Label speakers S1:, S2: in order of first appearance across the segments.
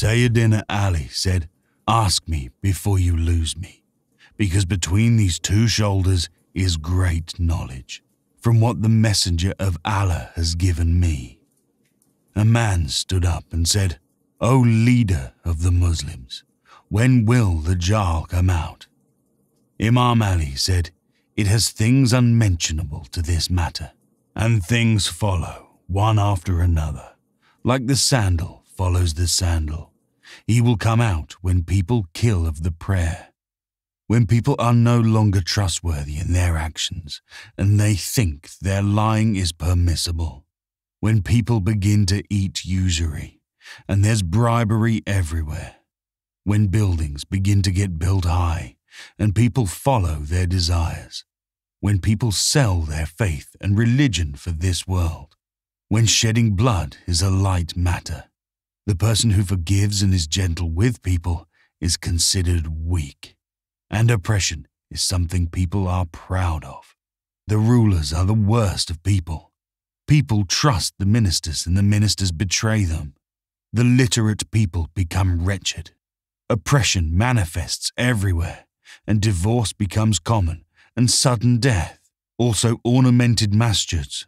S1: Sayyidina Ali said, Ask me before you lose me, because between these two shoulders is great knowledge, from what the Messenger of Allah has given me. A man stood up and said, O leader of the Muslims, when will the Dajjal come out? Imam Ali said, It has things unmentionable to this matter, and things follow one after another, like the sandal follows the sandal. He will come out when people kill of the prayer, when people are no longer trustworthy in their actions and they think their lying is permissible, when people begin to eat usury and there's bribery everywhere. When buildings begin to get built high and people follow their desires, when people sell their faith and religion for this world, when shedding blood is a light matter, the person who forgives and is gentle with people is considered weak, and oppression is something people are proud of. The rulers are the worst of people. People trust the ministers and the ministers betray them. The literate people become wretched. Oppression manifests everywhere, and divorce becomes common, and sudden death. Also, ornamented masjids.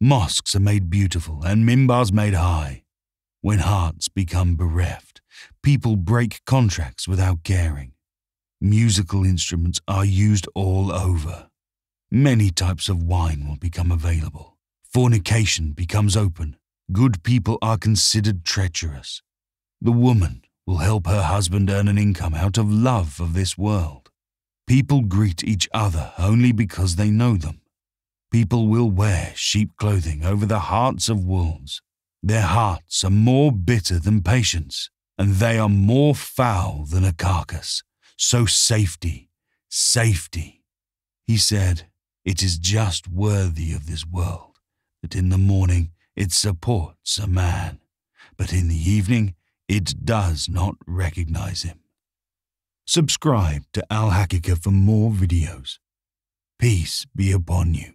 S1: Mosques are made beautiful, and mimbars made high. When hearts become bereft, people break contracts without caring. Musical instruments are used all over. Many types of wine will become available. Fornication becomes open. Good people are considered treacherous. The woman will help her husband earn an income out of love of this world. People greet each other only because they know them. People will wear sheep clothing over the hearts of wolves. Their hearts are more bitter than patience, and they are more foul than a carcass. So safety, safety. He said, It is just worthy of this world that in the morning it supports a man, but in the evening it does not recognize him. Subscribe to Al Haqiquh for more videos. Peace be upon you.